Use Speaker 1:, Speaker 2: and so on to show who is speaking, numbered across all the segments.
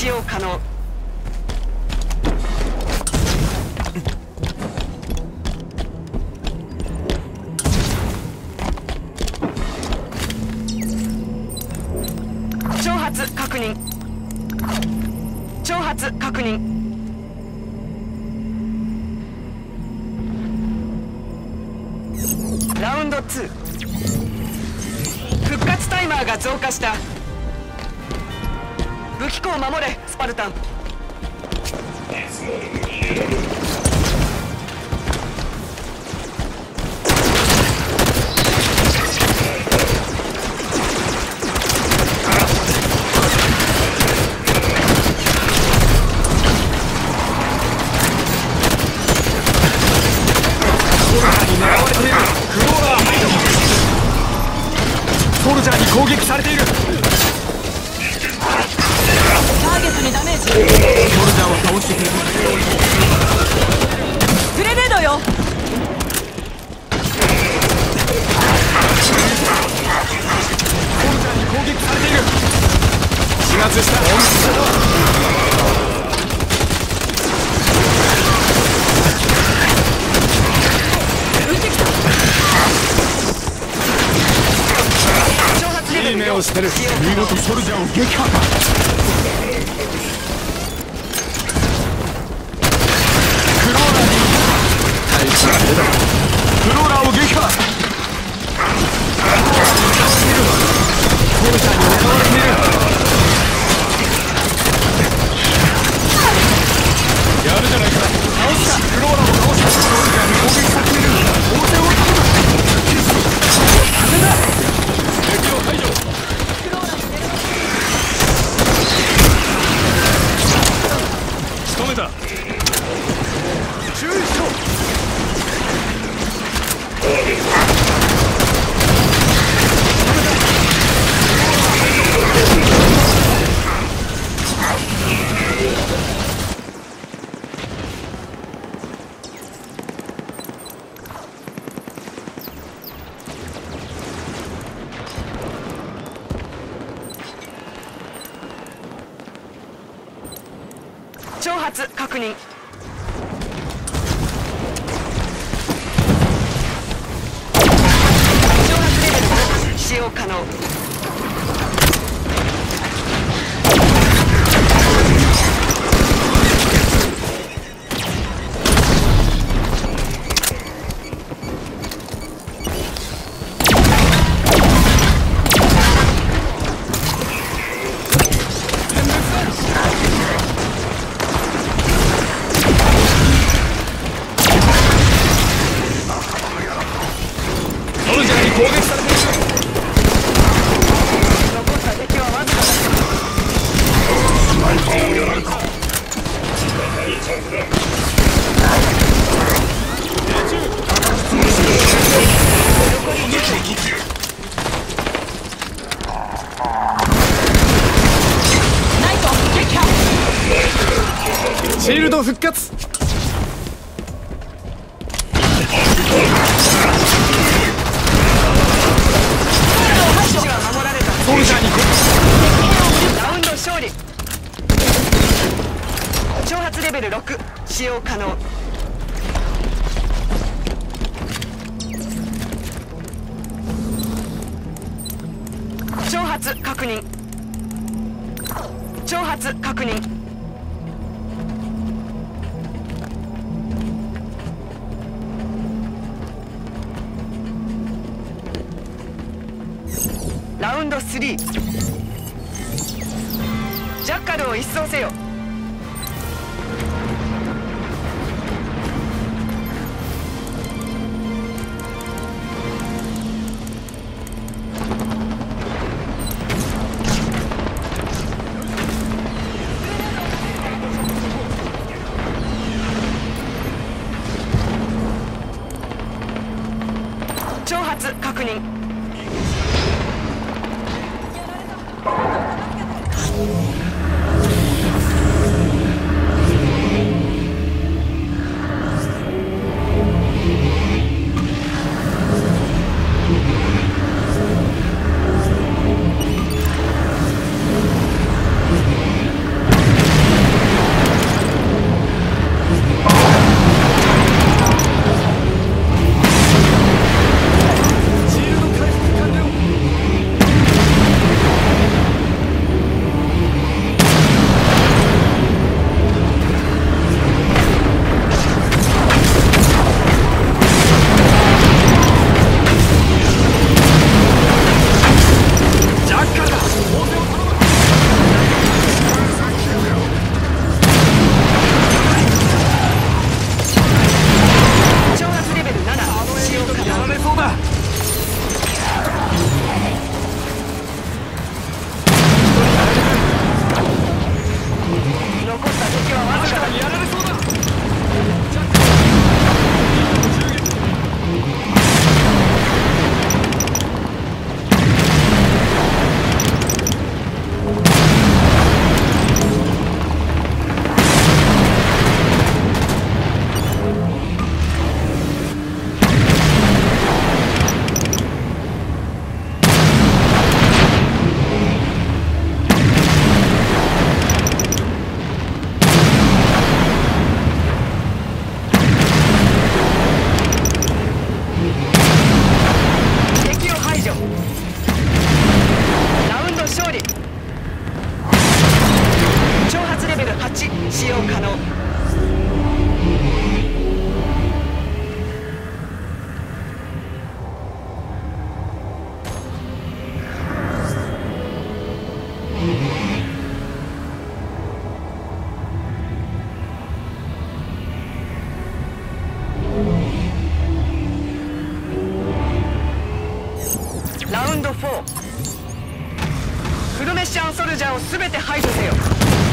Speaker 1: 使用可能挑発確認。挑発確認。ラウンド2復活タイマーが増加した。武器庫を守れスパルタン。
Speaker 2: ソルジャーに攻撃されている。
Speaker 3: グレネードよ。
Speaker 2: 攻撃されている。始末した。いい目をしてる。見事ソルジャーを撃破出だ。クローラーを撃破。ソルジャーに狙われているやるじゃないか倒した。クローラーを攻撃されている Morgan. の復活。ソルジャーに
Speaker 1: ラウンド勝利。挑発レベル6使用可能。挑発確認。挑発確認。ジャッカルを一掃せよ。挑発確認。メシャンソルジャーを全て排除せよ。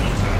Speaker 1: Delta.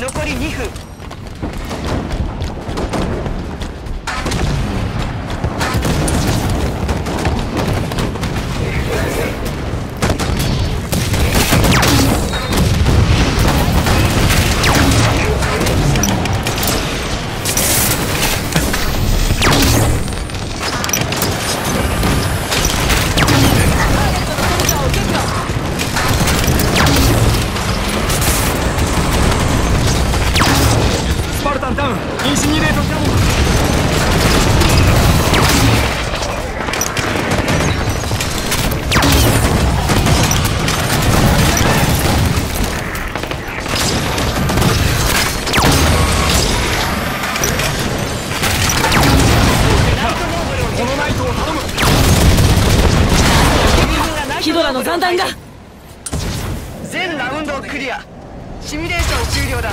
Speaker 1: 残り2分。シミュレーション終了だ。